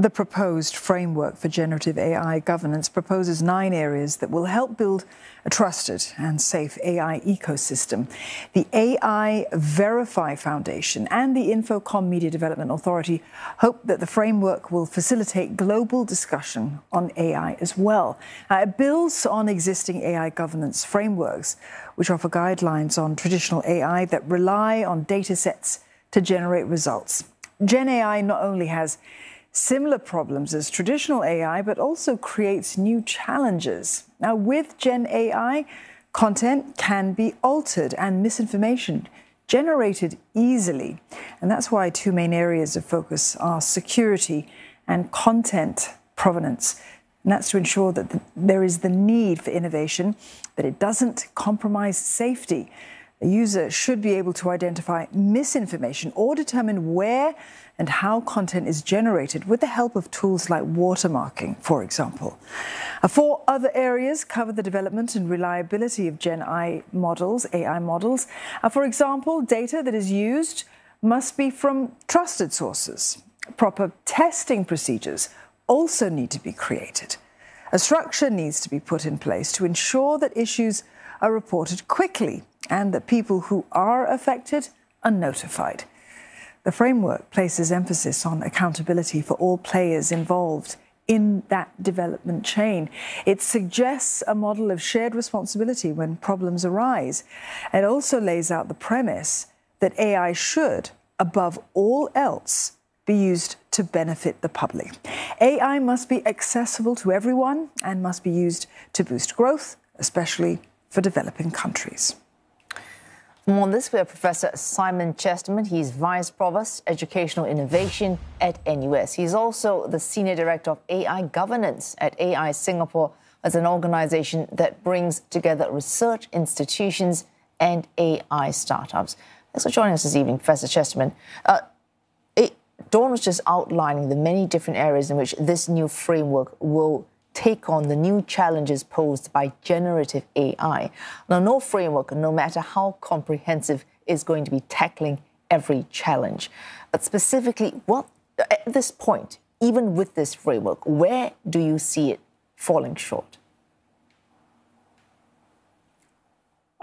The proposed framework for generative AI governance proposes nine areas that will help build a trusted and safe AI ecosystem. The AI Verify Foundation and the Infocomm Media Development Authority hope that the framework will facilitate global discussion on AI as well. Uh, it builds on existing AI governance frameworks, which offer guidelines on traditional AI that rely on data sets to generate results. Gen AI not only has similar problems as traditional AI, but also creates new challenges. Now, with Gen AI, content can be altered and misinformation generated easily. And that's why two main areas of focus are security and content provenance. And that's to ensure that the, there is the need for innovation, that it doesn't compromise safety. A user should be able to identify misinformation or determine where and how content is generated with the help of tools like watermarking, for example. Uh, four other areas cover the development and reliability of Gen AI models, AI models. Uh, for example, data that is used must be from trusted sources. Proper testing procedures also need to be created. A structure needs to be put in place to ensure that issues are reported quickly and that people who are affected are notified. The framework places emphasis on accountability for all players involved in that development chain. It suggests a model of shared responsibility when problems arise. It also lays out the premise that AI should, above all else, be used to benefit the public. AI must be accessible to everyone and must be used to boost growth, especially for developing countries. More on this, we have Professor Simon Chesterman. He's Vice Provost, Educational Innovation at NUS. He's also the Senior Director of AI Governance at AI Singapore, as an organization that brings together research institutions and AI startups. Thanks for joining us this evening, Professor Chesterman. Uh, it, Dawn was just outlining the many different areas in which this new framework will take on the new challenges posed by generative AI. Now, no framework, no matter how comprehensive, is going to be tackling every challenge. But specifically, what at this point, even with this framework, where do you see it falling short?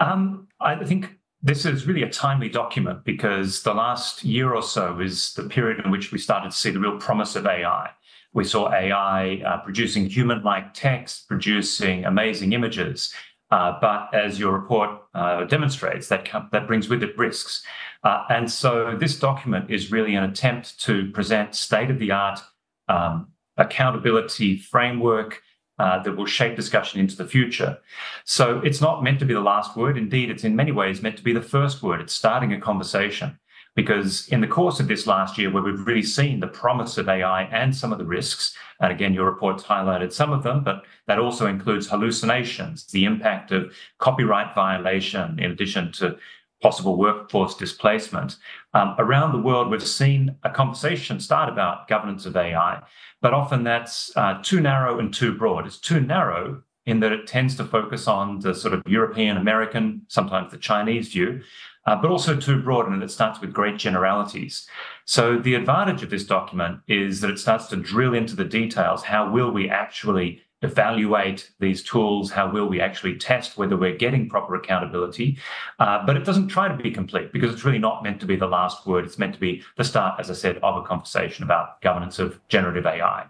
Um, I think this is really a timely document because the last year or so is the period in which we started to see the real promise of AI. We saw AI uh, producing human like text, producing amazing images. Uh, but as your report uh, demonstrates, that, that brings with it risks. Uh, and so this document is really an attempt to present state of the art um, accountability framework uh, that will shape discussion into the future. So it's not meant to be the last word. Indeed, it's in many ways meant to be the first word. It's starting a conversation because in the course of this last year, where we've really seen the promise of AI and some of the risks, and again, your report's highlighted some of them, but that also includes hallucinations, the impact of copyright violation, in addition to possible workforce displacement. Um, around the world, we've seen a conversation start about governance of AI, but often that's uh, too narrow and too broad. It's too narrow in that it tends to focus on the sort of European American, sometimes the Chinese view, uh, but also too broad and it starts with great generalities. So the advantage of this document is that it starts to drill into the details. How will we actually evaluate these tools? How will we actually test whether we're getting proper accountability? Uh, but it doesn't try to be complete because it's really not meant to be the last word. It's meant to be the start, as I said, of a conversation about governance of generative AI.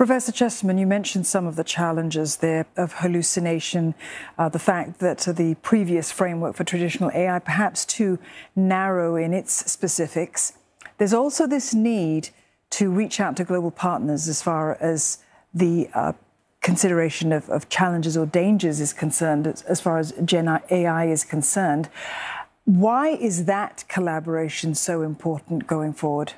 Professor Chesterman, you mentioned some of the challenges there of hallucination, uh, the fact that the previous framework for traditional AI perhaps too narrow in its specifics. There's also this need to reach out to global partners as far as the uh, consideration of, of, challenges or dangers is concerned, as, as far as Gen AI is concerned. Why is that collaboration so important going forward?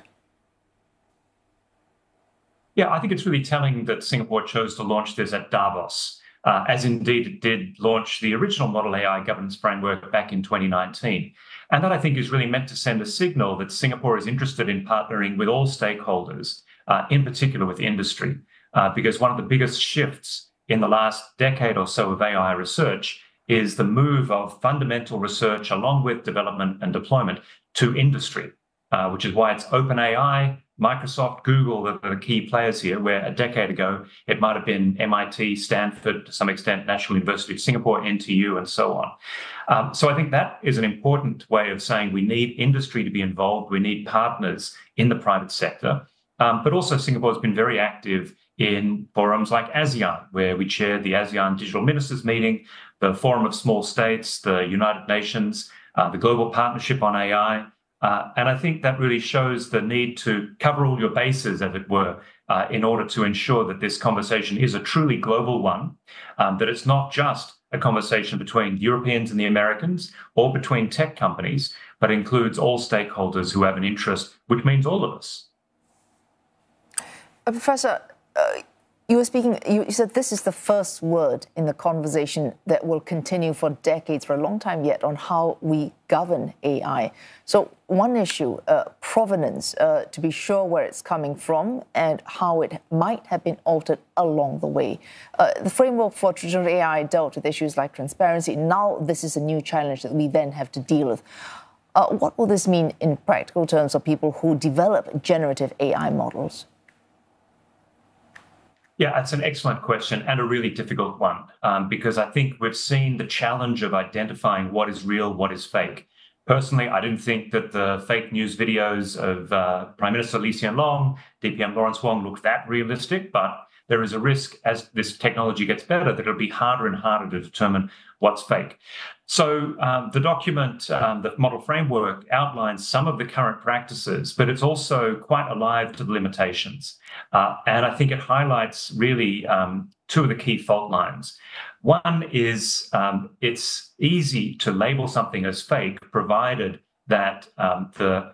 Yeah, I think it's really telling that Singapore chose to launch this at Davos, uh, as indeed it did launch the original Model AI governance framework back in 2019. And that I think is really meant to send a signal that Singapore is interested in partnering with all stakeholders, uh, in particular with industry, uh, because one of the biggest shifts in the last decade or so of AI research is the move of fundamental research along with development and deployment to industry, uh, which is why it's OpenAI Microsoft, Google that are the key players here, where a decade ago it might have been MIT, Stanford, to some extent, National University of Singapore, NTU, and so on. Um, so I think that is an important way of saying we need industry to be involved, we need partners in the private sector. Um, but also, Singapore has been very active in forums like ASEAN, where we chaired the ASEAN Digital Ministers meeting, the Forum of Small States, the United Nations, uh, the Global Partnership on AI. Uh, and I think that really shows the need to cover all your bases, as it were, uh, in order to ensure that this conversation is a truly global one, um, that it's not just a conversation between Europeans and the Americans or between tech companies, but includes all stakeholders who have an interest, which means all of us. Uh, Professor, uh, you were speaking, you said this is the first word in the conversation that will continue for decades, for a long time yet, on how we govern AI. So, one issue, uh, provenance, uh, to be sure where it's coming from and how it might have been altered along the way. Uh, the framework for traditional AI dealt with issues like transparency. Now, this is a new challenge that we then have to deal with. Uh, what will this mean in practical terms for people who develop generative AI models? Yeah, that's an excellent question and a really difficult one um, because I think we've seen the challenge of identifying what is real, what is fake. Personally, I didn't think that the fake news videos of uh, Prime Minister Lee Hsien Loong, DPM Lawrence Wong looked that realistic, but there is a risk as this technology gets better that it'll be harder and harder to determine what's fake. So um, the document, um, the model framework outlines some of the current practices, but it's also quite alive to the limitations. Uh, and I think it highlights really um, two of the key fault lines. One is um, it's easy to label something as fake, provided that um, the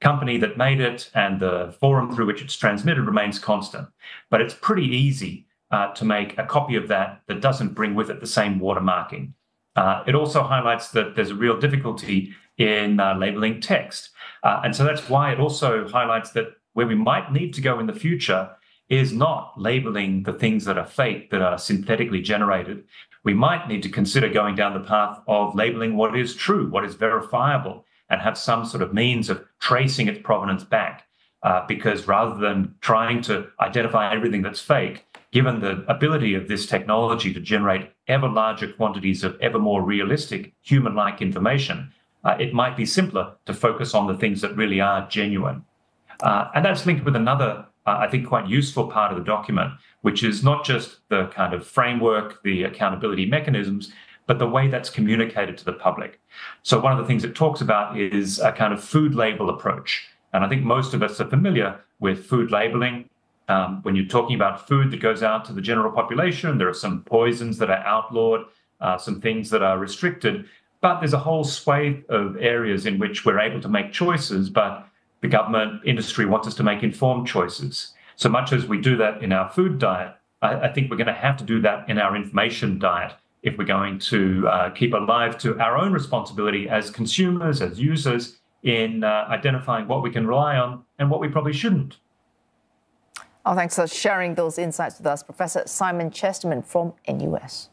company that made it and the forum through which it's transmitted remains constant. But it's pretty easy uh, to make a copy of that that doesn't bring with it the same watermarking. Uh, it also highlights that there's a real difficulty in uh, labeling text. Uh, and so that's why it also highlights that where we might need to go in the future is not labeling the things that are fake, that are synthetically generated. We might need to consider going down the path of labeling what is true, what is verifiable, and have some sort of means of tracing its provenance back. Uh, because rather than trying to identify everything that's fake, given the ability of this technology to generate ever larger quantities of ever more realistic human like information, uh, it might be simpler to focus on the things that really are genuine. Uh, and that's linked with another, uh, I think, quite useful part of the document, which is not just the kind of framework, the accountability mechanisms, but the way that's communicated to the public. So, one of the things it talks about is a kind of food label approach. And I think most of us are familiar with food labeling. Um, when you're talking about food that goes out to the general population, there are some poisons that are outlawed, uh, some things that are restricted, but there's a whole swathe of areas in which we're able to make choices, but the government industry wants us to make informed choices. So much as we do that in our food diet, I, I think we're going to have to do that in our information diet if we're going to uh, keep alive to our own responsibility as consumers, as users, in uh, identifying what we can rely on and what we probably shouldn't. Oh, thanks for sharing those insights with us, Professor Simon Chesterman from NUS.